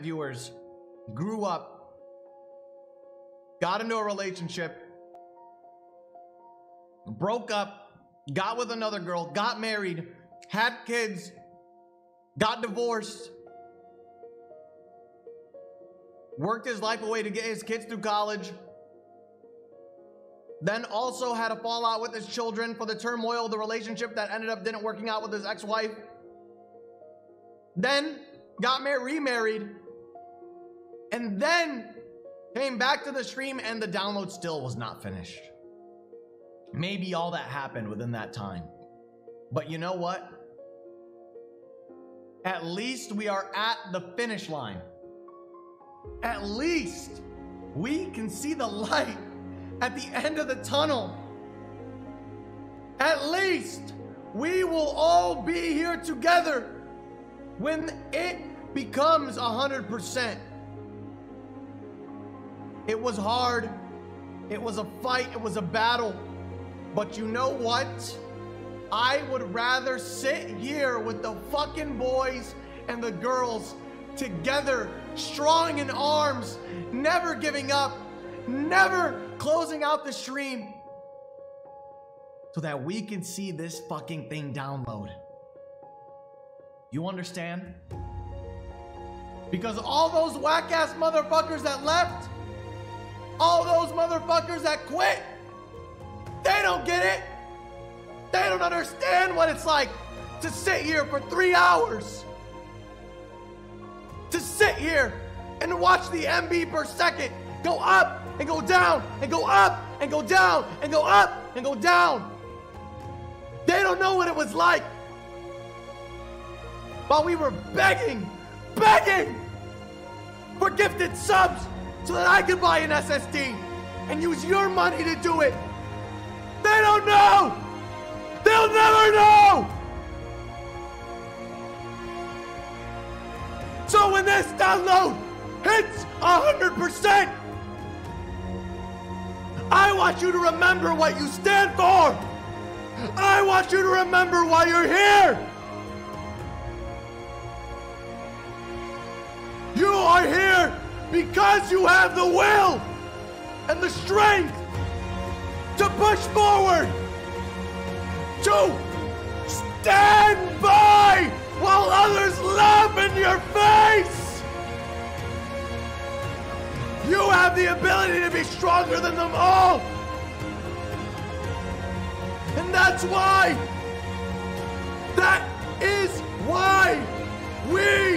viewers grew up, got into a relationship, broke up, got with another girl, got married, had kids, got divorced, worked his life away to get his kids through college, then also had a fallout with his children for the turmoil of the relationship that ended up didn't working out with his ex-wife. Then got married, remarried, and then came back to the stream and the download still was not finished. Maybe all that happened within that time. But you know what? At least we are at the finish line. At least we can see the light at the end of the tunnel. At least we will all be here together when it becomes 100%. It was hard. It was a fight. It was a battle. But you know what? I would rather sit here with the fucking boys and the girls together, strong in arms, never giving up, never closing out the stream, so that we can see this fucking thing download. You understand? Because all those whack ass motherfuckers that left, all those motherfuckers that quit, they don't get it. They don't understand what it's like to sit here for three hours. To sit here and watch the MB per second go up and go down and go up and go down and go up and go down. They don't know what it was like while we were begging, begging for gifted subs so that I could buy an SSD and use your money to do it. They don't know! They'll never know! So when this download hits 100%, I want you to remember what you stand for. I want you to remember why you're here. You are here because you have the will and the strength to push forward, to stand by while others laugh in your face. You have the ability to be stronger than them all. And that's why, that is why we